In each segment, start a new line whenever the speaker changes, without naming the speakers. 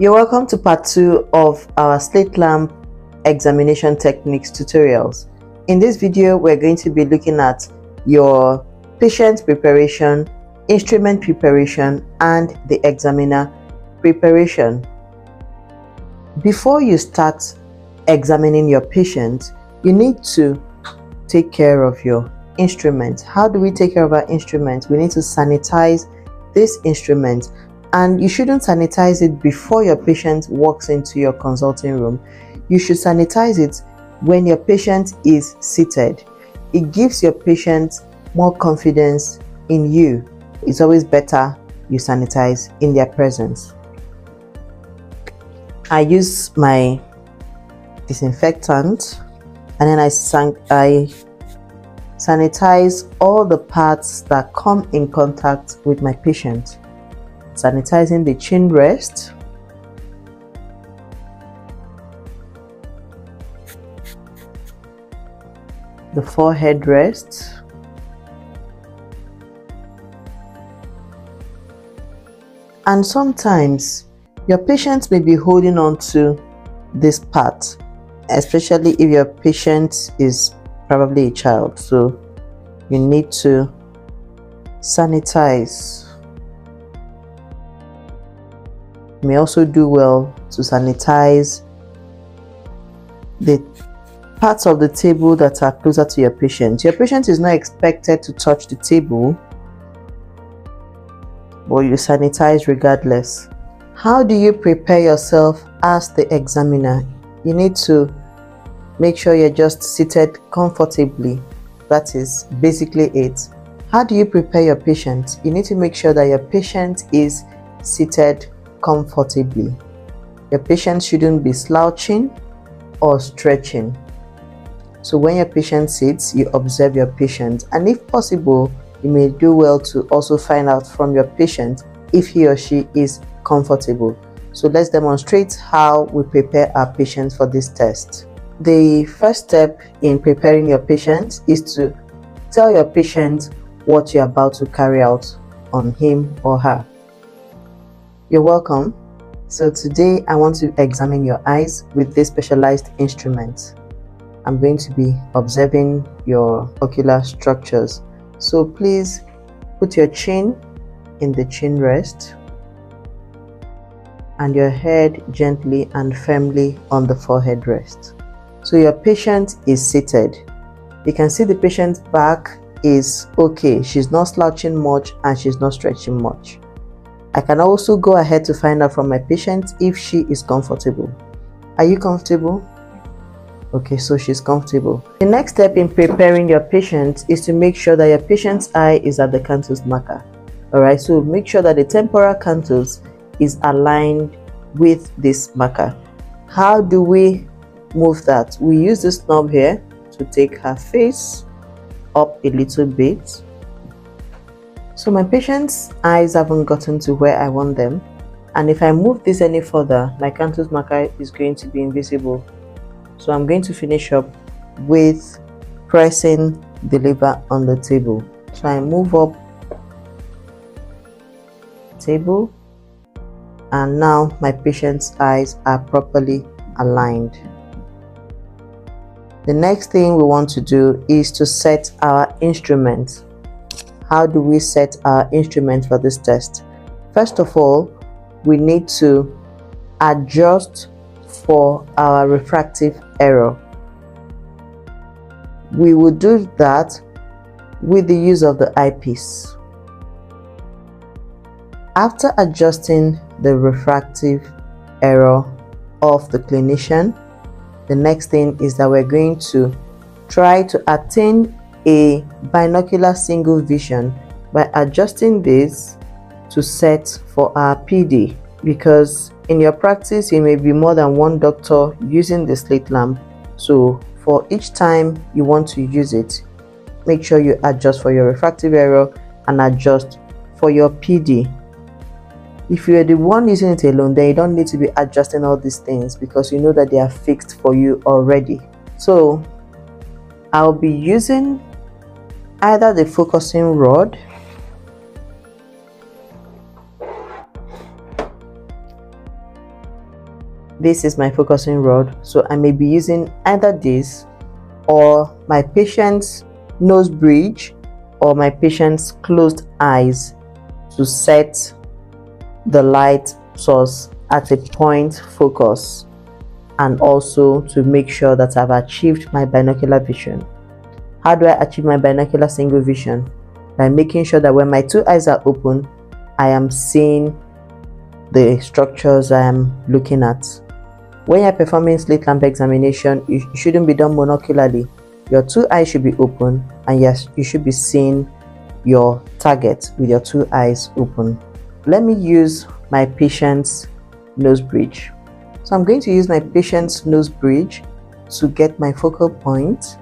You're welcome to part 2 of our slit lamp examination techniques tutorials. In this video, we're going to be looking at your patient preparation, instrument preparation, and the examiner preparation. Before you start examining your patient, you need to take care of your instrument. How do we take care of our instrument? We need to sanitize this instrument and you shouldn't sanitize it before your patient walks into your consulting room. You should sanitize it when your patient is seated. It gives your patient more confidence in you. It's always better you sanitize in their presence. I use my disinfectant and then I, san- I sanitize all the parts that come in contact with my patient sanitizing the chin rest. The forehead rest. And sometimes your patient may be holding on to this part especially if your patient is probably a child. So you need to sanitize may also do well to sanitize the parts of the table that are closer to your patient. Your patient is not expected to touch the table, but you sanitize regardless. How do you prepare yourself as the examiner? You need to make sure you're just seated comfortably. That is basically it. How do you prepare your patient? You need to make sure that your patient is seated comfortably. Your patient shouldn't be slouching or stretching. So when your patient sits, you observe your patient and if possible, you may do well to also find out from your patient if he or she is comfortable. So let's demonstrate how we prepare our patients for this test. The first step in preparing your patient is to tell your patient what you're about to carry out on him or her. You're welcome. So today I want to examine your eyes with this specialized instrument. I'm going to be observing your ocular structures. So please put your chin in the chin rest and your head gently and firmly on the forehead rest. So your patient is seated. You can see the patient's back is okay. She's not slouching much and she's not stretching much. I can also go ahead to find out from my patient if she is comfortable. Are you comfortable? Okay, so she's comfortable. The next step in preparing your patient is to make sure that your patient's eye is at the canthus marker. Alright, so make sure that the temporal canthus is aligned with this marker. How do we move that? We use this knob here to take her face up a little bit so my patient's eyes haven't gotten to where I want them. And if I move this any further, my canthus marker is going to be invisible. So I'm going to finish up with pressing the lever on the table. So I move up table and now my patient's eyes are properly aligned. The next thing we want to do is to set our instrument how do we set our instrument for this test? First of all, we need to adjust for our refractive error. We will do that with the use of the eyepiece. After adjusting the refractive error of the clinician, the next thing is that we're going to try to attain a binocular single vision by adjusting this to set for our PD because in your practice you may be more than one doctor using the slit lamp. So for each time you want to use it make sure you adjust for your refractive error and adjust for your PD if you're the one using it alone then you don't need to be adjusting all these things because you know that they are fixed for you already. So I'll be using either the focusing rod this is my focusing rod so I may be using either this or my patient's nose bridge or my patient's closed eyes to set the light source at a point focus and also to make sure that I've achieved my binocular vision. How do I achieve my binocular single vision? By making sure that when my two eyes are open, I am seeing the structures I am looking at. When you're performing slit lamp examination, it shouldn't be done monocularly. Your two eyes should be open and yes, you should be seeing your target with your two eyes open. Let me use my patient's nose bridge. So I'm going to use my patient's nose bridge to get my focal point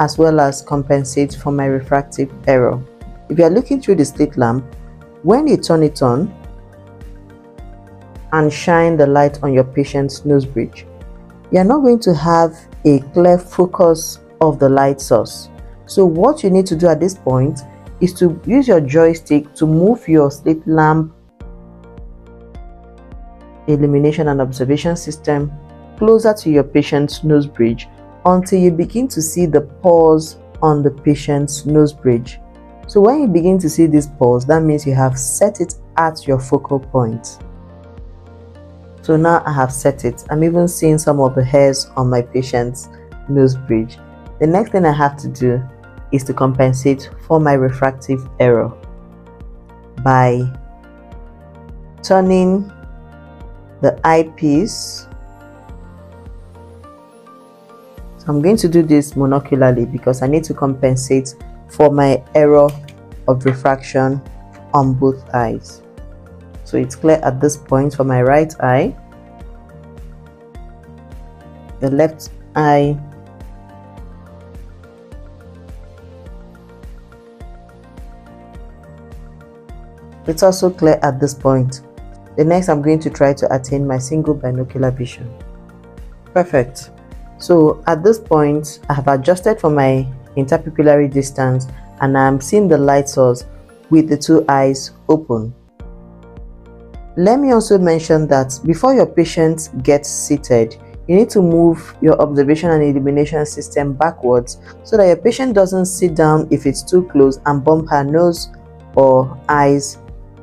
as well as compensate for my refractive error. If you are looking through the slit lamp, when you turn it on and shine the light on your patient's nose bridge, you are not going to have a clear focus of the light source. So what you need to do at this point is to use your joystick to move your slit lamp illumination and observation system closer to your patient's nose bridge until you begin to see the pores on the patient's nose bridge. So when you begin to see this pores, that means you have set it at your focal point. So now I have set it. I'm even seeing some of the hairs on my patient's nose bridge. The next thing I have to do is to compensate for my refractive error by turning the eyepiece I'm going to do this monocularly because I need to compensate for my error of refraction on both eyes so it's clear at this point for my right eye the left eye it's also clear at this point the next I'm going to try to attain my single binocular vision. Perfect. So at this point, I have adjusted for my interpupillary distance and I'm seeing the light source with the two eyes open. Let me also mention that before your patient gets seated, you need to move your observation and illumination system backwards so that your patient doesn't sit down if it's too close and bump her nose or eyes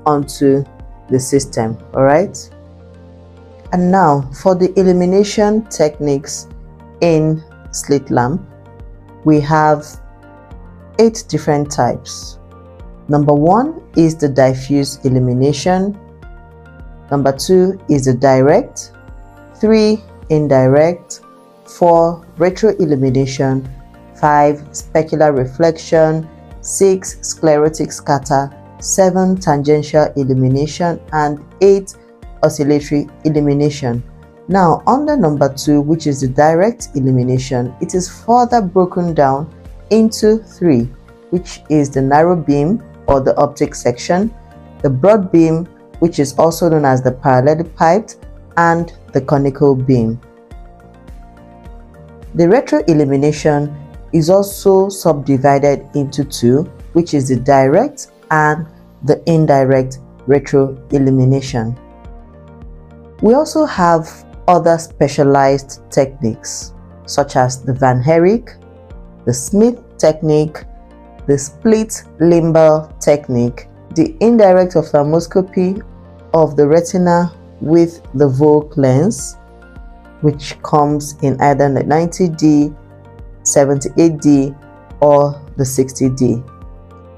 onto the system all right and now for the illumination techniques in slit lamp we have eight different types. Number one is the diffuse illumination. Number two is the direct. Three indirect. Four retro illumination. Five specular reflection. Six sclerotic scatter. 7 tangential illumination. And 8 oscillatory illumination. Now under number 2 which is the direct illumination it is further broken down into 3 which is the narrow beam or the optic section, the broad beam which is also known as the parallel piped and the conical beam. The retro illumination is also subdivided into two which is the direct and the indirect retro illumination. We also have other specialized techniques such as the Van Herick, the Smith technique, the split limbal technique, the indirect ophthalmoscopy of the retina with the Volk lens, which comes in either the 90D, 78D, or the 60D.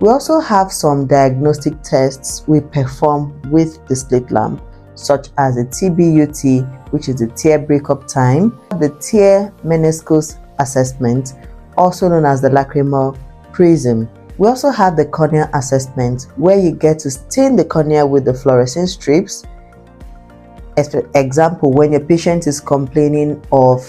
We also have some diagnostic tests we perform with the slit lamp, such as the TBUT, which is the tear breakup time, the tear meniscus assessment, also known as the lacrimal prism. We also have the cornea assessment, where you get to stain the cornea with the fluorescent strips. For example, when your patient is complaining of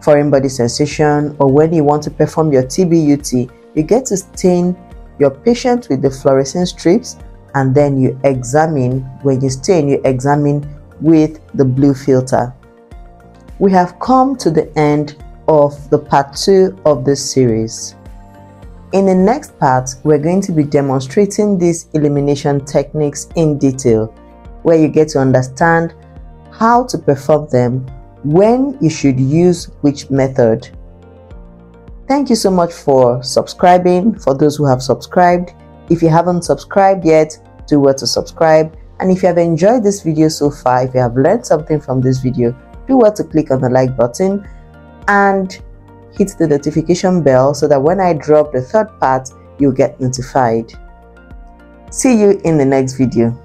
foreign body sensation or when you want to perform your TBUT, you get to stain your patient with the fluorescent strips and then you examine when you stain you examine with the blue filter we have come to the end of the part two of this series in the next part we're going to be demonstrating these illumination techniques in detail where you get to understand how to perform them, when you should use which method. Thank you so much for subscribing, for those who have subscribed. If you haven't subscribed yet, do well to subscribe. And if you have enjoyed this video so far, if you have learned something from this video, do well to click on the like button and hit the notification bell so that when I drop the third part, you'll get notified. See you in the next video.